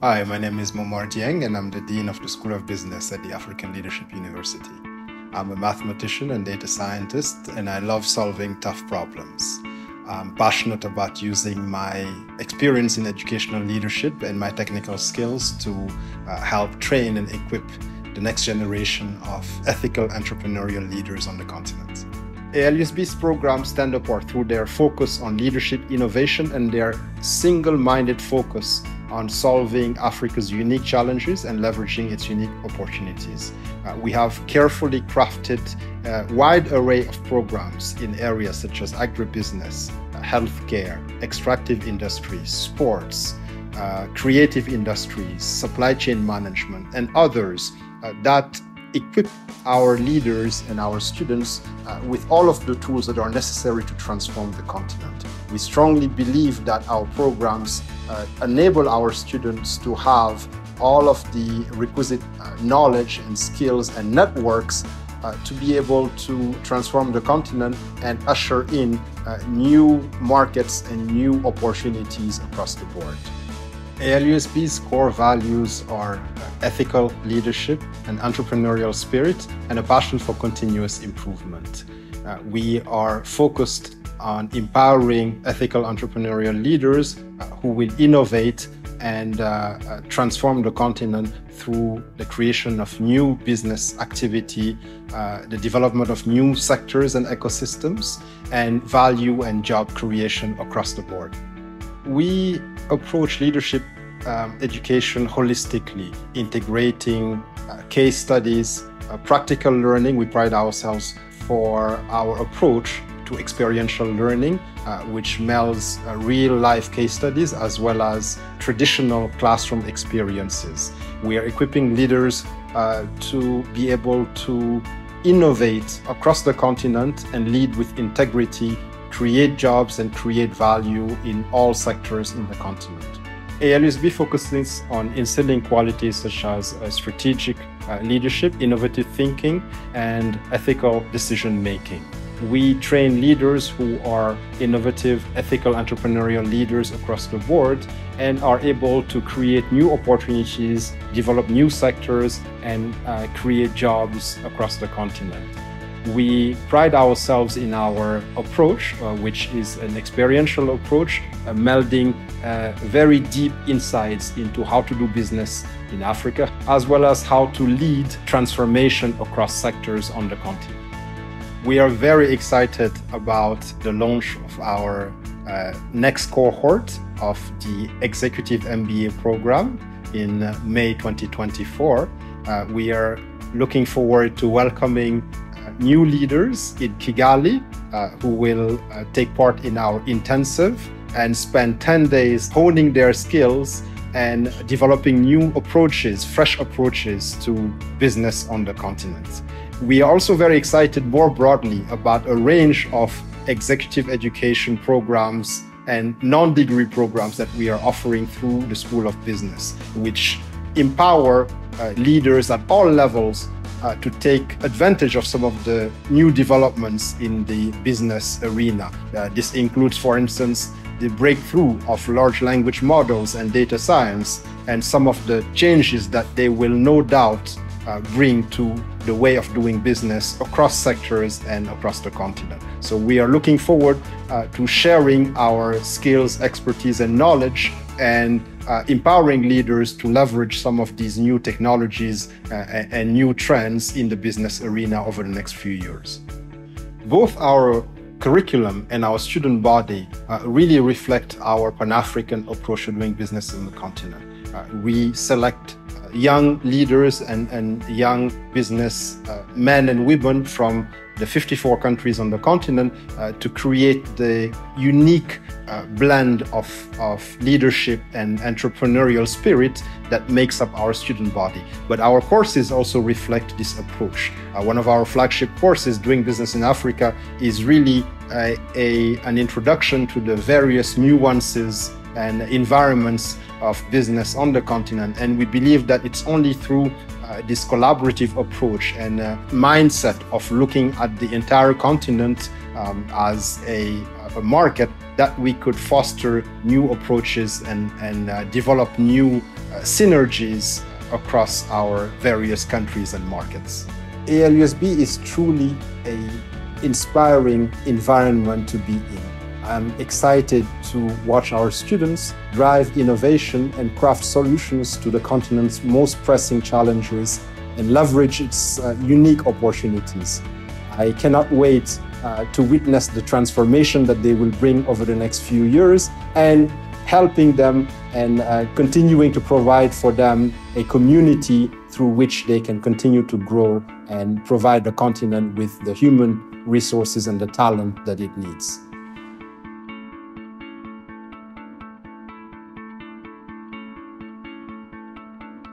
Hi, my name is Momar Dieng, and I'm the Dean of the School of Business at the African Leadership University. I'm a mathematician and data scientist, and I love solving tough problems. I'm passionate about using my experience in educational leadership and my technical skills to uh, help train and equip the next generation of ethical entrepreneurial leaders on the continent. ALUSB's programs stand apart through their focus on leadership innovation and their single minded focus on solving Africa's unique challenges and leveraging its unique opportunities. Uh, we have carefully crafted a wide array of programs in areas such as agribusiness, healthcare, extractive industries, sports, uh, creative industries, supply chain management, and others uh, that equip our leaders and our students uh, with all of the tools that are necessary to transform the continent. We strongly believe that our programs uh, enable our students to have all of the requisite uh, knowledge and skills and networks uh, to be able to transform the continent and usher in uh, new markets and new opportunities across the board. ALUSB's core values are ethical leadership, an entrepreneurial spirit, and a passion for continuous improvement. Uh, we are focused on empowering ethical entrepreneurial leaders uh, who will innovate and uh, uh, transform the continent through the creation of new business activity, uh, the development of new sectors and ecosystems, and value and job creation across the board. We approach leadership um, education holistically, integrating uh, case studies, uh, practical learning. We pride ourselves for our approach to experiential learning, uh, which melds uh, real life case studies as well as traditional classroom experiences. We are equipping leaders uh, to be able to innovate across the continent and lead with integrity, create jobs, and create value in all sectors in the continent. ALUSB focuses on instilling qualities such as uh, strategic uh, leadership, innovative thinking, and ethical decision making. We train leaders who are innovative, ethical, entrepreneurial leaders across the board and are able to create new opportunities, develop new sectors, and uh, create jobs across the continent. We pride ourselves in our approach, uh, which is an experiential approach, uh, melding uh, very deep insights into how to do business in Africa, as well as how to lead transformation across sectors on the continent. We are very excited about the launch of our uh, next cohort of the Executive MBA program in May 2024. Uh, we are looking forward to welcoming new leaders in Kigali uh, who will uh, take part in our intensive and spend 10 days honing their skills and developing new approaches, fresh approaches to business on the continent. We are also very excited more broadly about a range of executive education programs and non degree programs that we are offering through the School of Business, which empower uh, leaders at all levels uh, to take advantage of some of the new developments in the business arena. Uh, this includes, for instance, the breakthrough of large language models and data science, and some of the changes that they will no doubt uh, bring to the way of doing business across sectors and across the continent. So we are looking forward uh, to sharing our skills, expertise, and knowledge and uh, empowering leaders to leverage some of these new technologies uh, and, and new trends in the business arena over the next few years. Both our curriculum and our student body uh, really reflect our Pan African approach to doing business in the continent. Uh, we select young leaders and, and young business uh, men and women from the 54 countries on the continent uh, to create the unique uh, blend of, of leadership and entrepreneurial spirit that makes up our student body. But our courses also reflect this approach. Uh, one of our flagship courses, Doing Business in Africa, is really a, a, an introduction to the various nuances and environments of business on the continent. And we believe that it's only through uh, this collaborative approach and uh, mindset of looking at the entire continent um, as a, a, market that we could foster new approaches and, and uh, develop new uh, synergies across our various countries and markets. ALUSB is truly a inspiring environment to be in. I'm excited to watch our students drive innovation and craft solutions to the continent's most pressing challenges and leverage its uh, unique opportunities. I cannot wait uh, to witness the transformation that they will bring over the next few years and helping them and uh, continuing to provide for them a community through which they can continue to grow and provide the continent with the human resources and the talent that it needs.